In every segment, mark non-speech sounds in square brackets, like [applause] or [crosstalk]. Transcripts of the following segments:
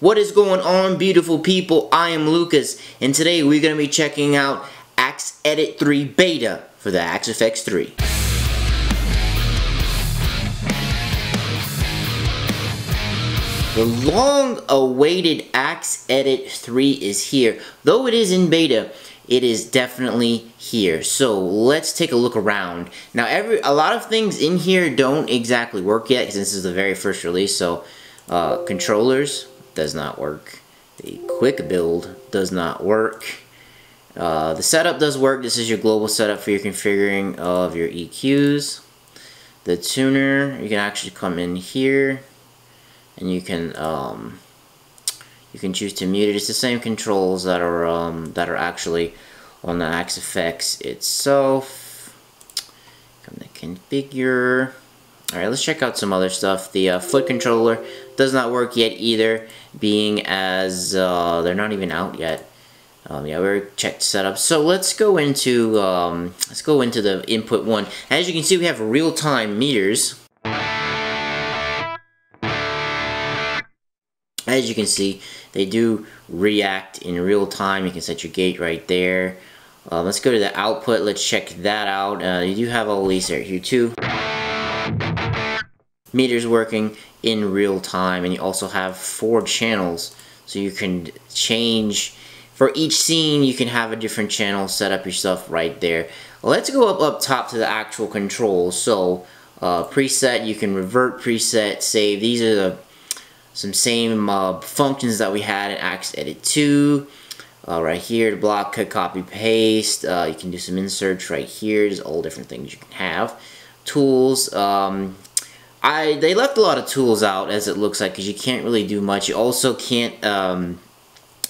What is going on beautiful people? I am Lucas and today we're going to be checking out Axe Edit 3 Beta for the Axe-FX 3. The long-awaited Axe Edit 3 is here. Though it is in beta, it is definitely here. So let's take a look around. Now, every a lot of things in here don't exactly work yet, since this is the very first release. So, uh, controllers does not work. The quick build does not work. Uh, the setup does work. This is your global setup for your configuring of your EQs. The tuner, you can actually come in here and you can um, you can choose to mute it. It's the same controls that are um, that are actually on the Axe-FX itself. Come to configure. Alright, let's check out some other stuff. The uh, foot controller does not work yet either, being as uh, they're not even out yet. Um, yeah, we already checked setup. So let's go into um, let's go into the input one. As you can see, we have real-time meters. As you can see, they do react in real time. You can set your gate right there. Uh, let's go to the output. Let's check that out. Uh, you do have all these here too. Meters working in real time, and you also have four channels, so you can change. For each scene, you can have a different channel set up yourself right there. Let's go up up top to the actual controls. So, uh, preset, you can revert preset, save. These are the some same uh, functions that we had in Axe Edit 2. Uh, right here, the block, cut, copy, paste. Uh, you can do some inserts right here. There's all different things you can have. Tools. Um, I They left a lot of tools out, as it looks like, because you can't really do much. You also can't um,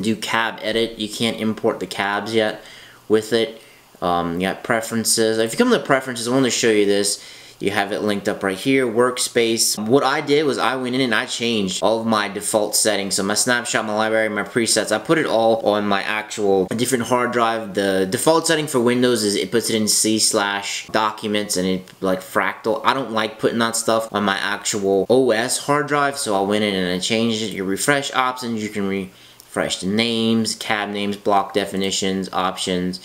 do cab edit. You can't import the cabs yet with it. Um, you got preferences. If you come to preferences, I want to show you this. You have it linked up right here, workspace. What I did was I went in and I changed all of my default settings. So my snapshot, my library, my presets, I put it all on my actual different hard drive. The default setting for Windows is it puts it in C slash documents and it like fractal. I don't like putting that stuff on my actual OS hard drive. So I went in and I changed it. Your refresh options, you can refresh the names, cab names, block definitions, options.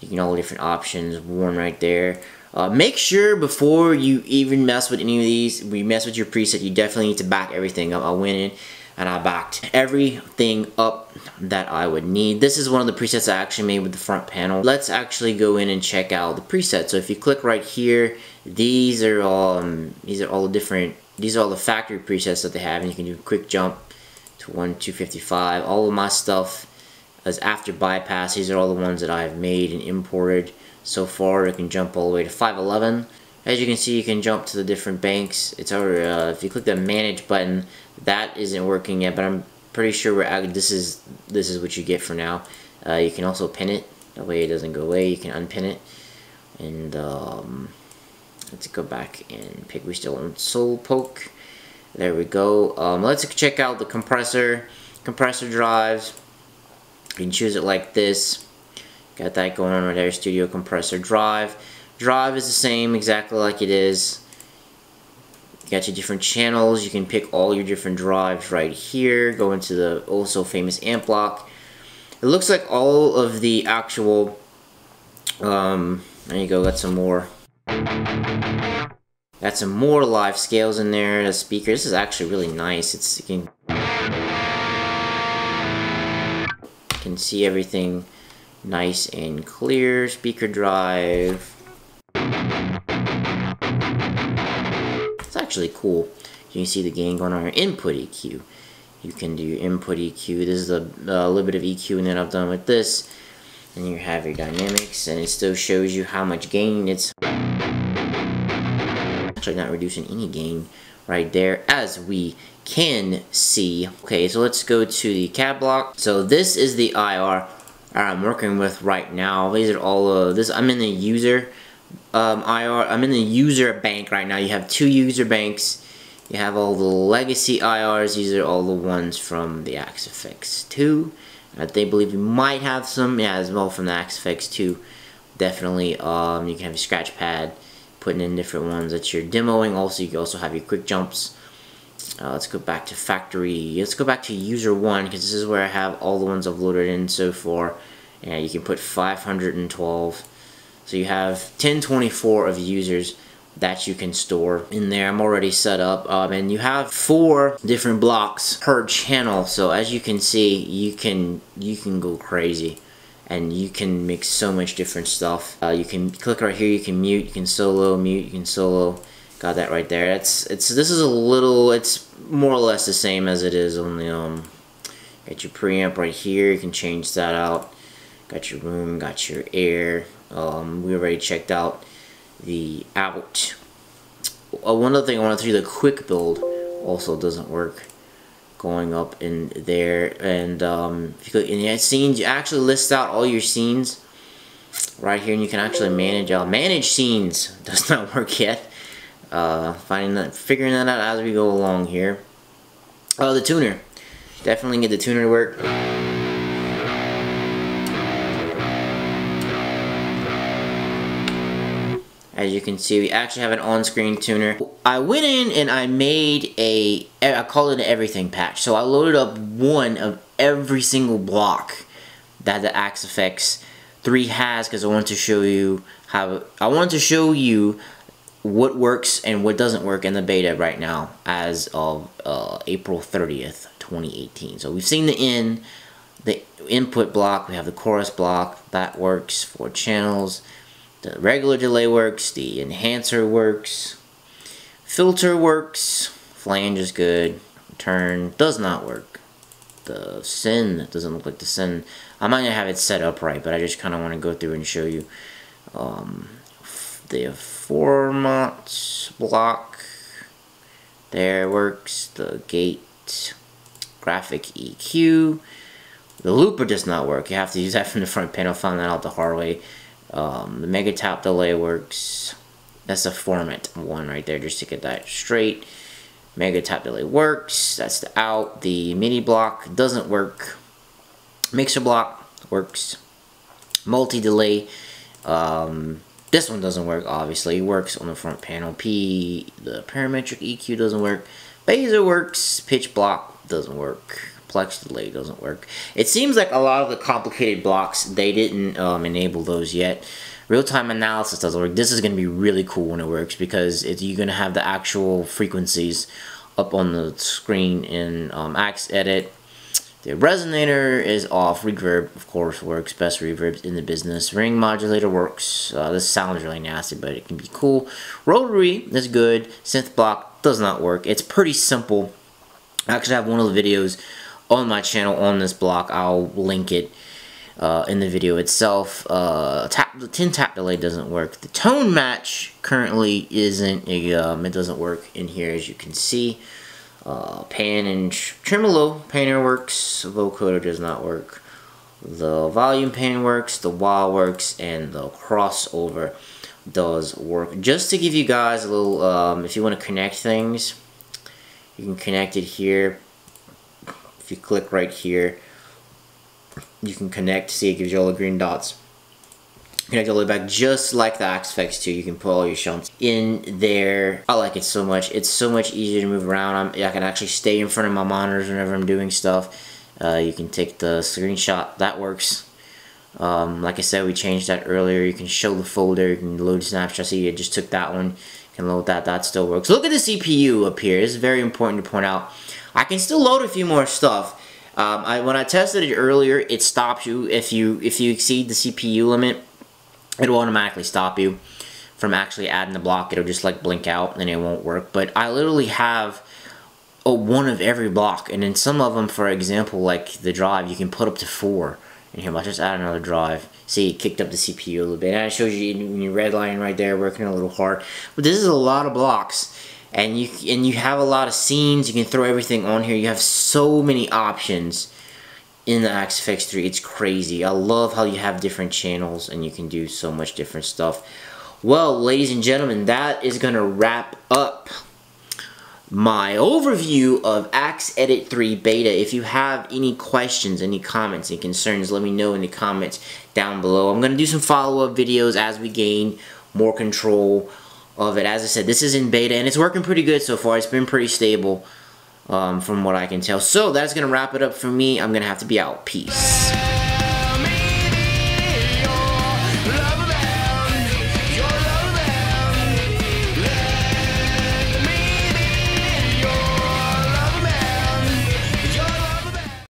You can all different options, one right there. Uh, make sure before you even mess with any of these, we mess with your preset, you definitely need to back everything up. I went in and I backed everything up that I would need. This is one of the presets I actually made with the front panel. Let's actually go in and check out the presets. So if you click right here, these are all um, these are all the different these are all the factory presets that they have, and you can do a quick jump to one 255. All of my stuff is after bypass. These are all the ones that I've made and imported so far. It can jump all the way to 511. As you can see, you can jump to the different banks. It's over. Uh, if you click the manage button, that isn't working yet, but I'm pretty sure we're this is this is what you get for now. Uh, you can also pin it. That way it doesn't go away. You can unpin it. And um, let's go back and pick. We still on Poke. There we go. Um, let's check out the compressor. Compressor drives. You can choose it like this. Got that going on right there, Studio Compressor Drive. Drive is the same, exactly like it is. You got your different channels. You can pick all your different drives right here. Go into the also famous amp block. It looks like all of the actual, um, there you go, got some more. Got some more live scales in there, the speaker. This is actually really nice. It's, you can, you can see everything nice and clear speaker drive. It's actually cool. You can see the gain going on your input EQ. You can do your input EQ. This is a, a little bit of EQ that I've done with this. And you have your dynamics, and it still shows you how much gain it's actually not reducing any gain right there as we can see. Okay, so let's go to the cab block. So this is the IR I'm working with right now. These are all of this. I'm in the user um, IR. I'm in the user bank right now. You have two user banks. You have all the legacy IRs. These are all the ones from the Axe-FX 2. they believe you might have some, yeah, as well from the Axe-FX 2. Definitely, um, you can have your scratch pad, putting in different ones that you're demoing. Also, you can also have your quick jumps Uh, let's go back to factory. Let's go back to user one because this is where I have all the ones I've loaded in so far. And you can put 512. So you have 1024 of users that you can store in there. I'm already set up um, and you have four different blocks per channel. So as you can see, you can you can go crazy and you can mix so much different stuff. Uh, you can click right here, you can mute, you can solo, mute, you can solo. Got that right there. It's it's this is a little it's more or less the same as it is on the um got your preamp right here, you can change that out. Got your room, got your air. Um, we already checked out the out. Uh, one other thing I want to tell you, the quick build also doesn't work going up in there and um, if you click in your scenes you actually list out all your scenes right here and you can actually manage uh, manage scenes [laughs] does not work yet uh, finding that figuring that out as we go along here oh the tuner definitely get the tuner to work As you can see, we actually have an on-screen tuner. I went in and I made a, I call it an everything patch. So I loaded up one of every single block that the Axe-Fx 3 has because I wanted to show you how, I wanted to show you what works and what doesn't work in the beta right now as of uh, April 30th, 2018. So we've seen the in, the input block, we have the chorus block, that works for channels. The regular delay works, the enhancer works, filter works, flange is good, turn does not work. The send doesn't look like the send. I might not have it set up right, but I just kind of want to go through and show you um, the formant block. There works. The gate graphic EQ. The looper does not work. You have to use that from the front panel. Found that out the hard way. Um, the Mega Tap delay works. That's a formant one right there, just to get that straight. Mega Tap delay works. That's the out. The mini block doesn't work. Mixer block works. Multi delay. Um, this one doesn't work, obviously. It works on the front panel. P, the parametric EQ doesn't work. Phaser works. Pitch block doesn't work plex delay doesn't work. It seems like a lot of the complicated blocks, they didn't um, enable those yet. Real-time analysis doesn't work. This is going to be really cool when it works because it, you're going to have the actual frequencies up on the screen in um, Axe Edit. The resonator is off. Reverb, of course, works. Best reverbs in the business. Ring modulator works. Uh, this sounds really nasty, but it can be cool. Rotary is good. Synth block does not work. It's pretty simple. I actually have one of the videos on my channel on this block. I'll link it uh, in the video itself. Uh, tap, the 10 tap delay doesn't work. The tone match currently isn't, a, um, it doesn't work in here as you can see. Uh, pan and tremolo panner works, vocoder does not work. The volume pan works, the wah works, and the crossover does work. Just to give you guys a little, um, if you want to connect things, you can connect it here if you click right here, you can connect. See, it gives you all the green dots. Connect all the way back, just like the Axe-Fx 2. You can put all your shunts in there. I like it so much. It's so much easier to move around. I'm, i can actually stay in front of my monitors whenever I'm doing stuff. Uh, you can take the screenshot. That works. Um, like I said, we changed that earlier. You can show the folder. You can load snapshots. See, I just took that one. You can load that. That still works. Look at the CPU up here. It's very important to point out. I can still load a few more stuff. Um, I, when I tested it earlier, it stops you if you if you exceed the CPU limit. It'll automatically stop you from actually adding the block. It'll just like blink out and it won't work. But I literally have a one of every block, and in some of them, for example, like the drive, you can put up to four. And here, let's just add another drive. See, it kicked up the CPU a little bit. And it shows you in your red line right there, working a little hard. But this is a lot of blocks and you and you have a lot of scenes. You can throw everything on here. You have so many options in the Axe-Fx 3. It's crazy. I love how you have different channels and you can do so much different stuff. Well, ladies and gentlemen, that is going to wrap up my overview of Axe Edit 3 Beta. If you have any questions, any comments, any concerns, let me know in the comments down below. I'm going to do some follow-up videos as we gain more control of it. As I said, this is in beta and it's working pretty good so far. It's been pretty stable. Um, from what I can tell. So that's going to wrap it up for me. I'm going to have to be out. Peace.